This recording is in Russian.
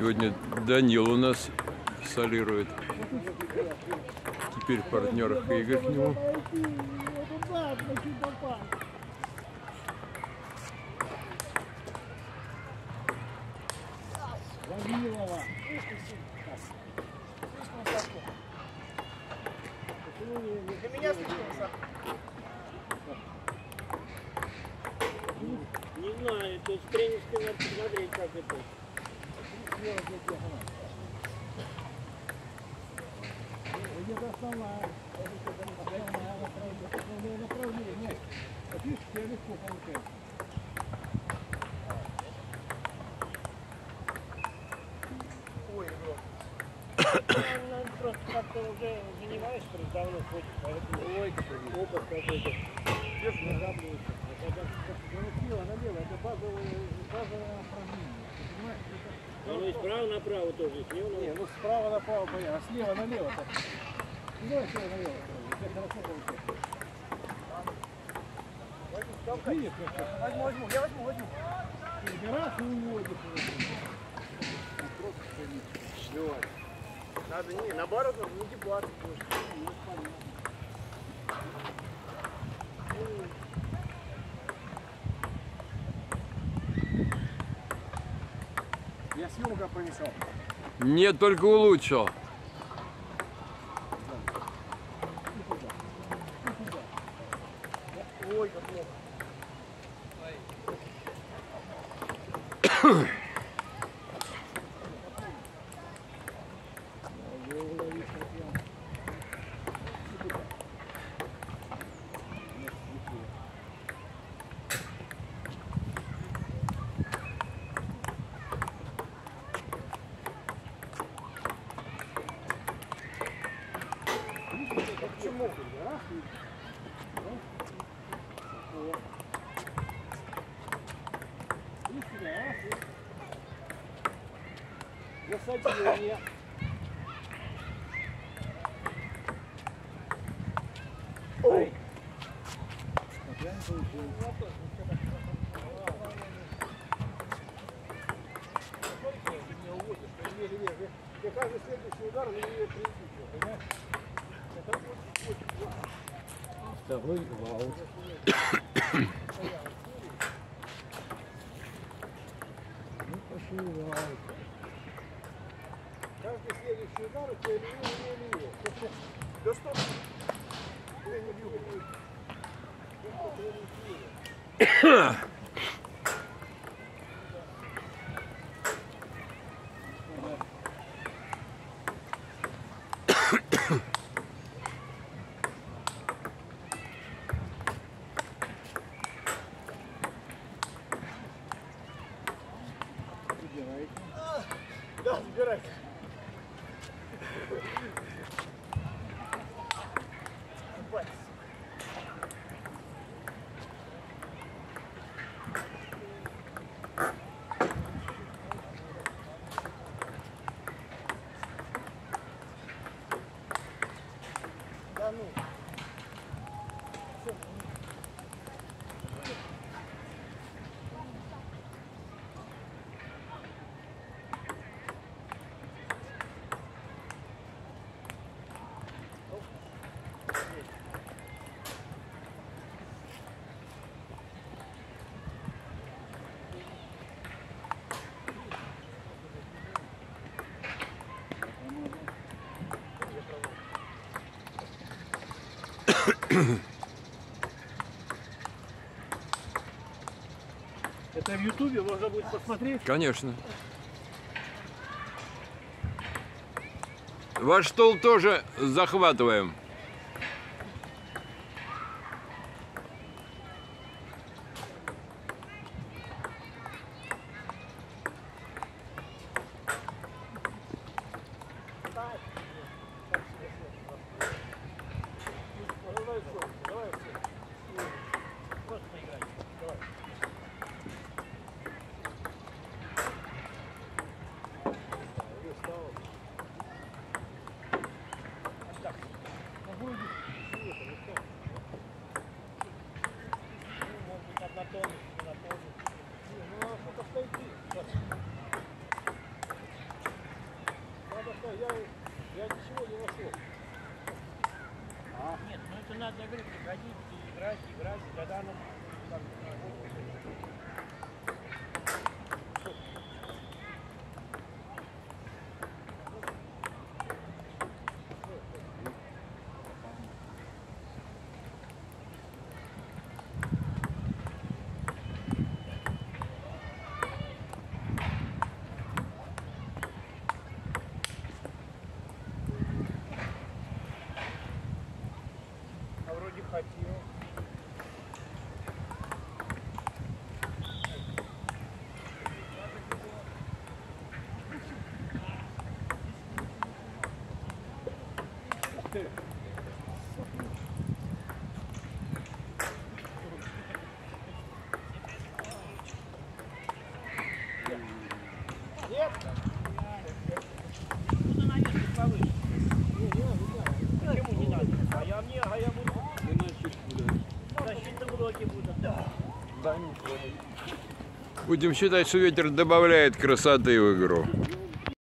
Сегодня Данил у нас солирует. Теперь партнер Игорь к нему. Не знаю, тут с тренерской надо посмотреть, как это. Как-то уже занимаешься, просто давно ходишь, поэтому Ой, опыт какой-то. Накапливается. Это слева налево. Это базовое, базовое направление. Ты понимаешь? Это- Оно и справа направо тоже, и слева Не, направо. ну справа направо понятно, а слева налево так. Ну давай слева налево. Тебя хорошо получается. Видишь, как? Возьму, возьму, я возьму, возьму. Ты раз и уводишь. Сливай. Надо не, наоборот, не дебаты. Я съемка помешал. Нет, только улучшил. Ой, как плохо. Высочение. Ой. Я каждый следующий удар у меня принципе, понимаешь? Это очень, очень плохо. Второй ваут. Ну, пошли ваут. Каждый следующий удар у тебя левее, левее, левее. Да что ты? Не люблю. Забирайте. Это в Ютубе можно будет посмотреть. Конечно. Ваш стол тоже захватываем. Я ничего не нашел. А? Нет, ну это надо, я говорю, приходить и играть, играть, и тогда нам... Будем считать, что ветер добавляет красоты в игру.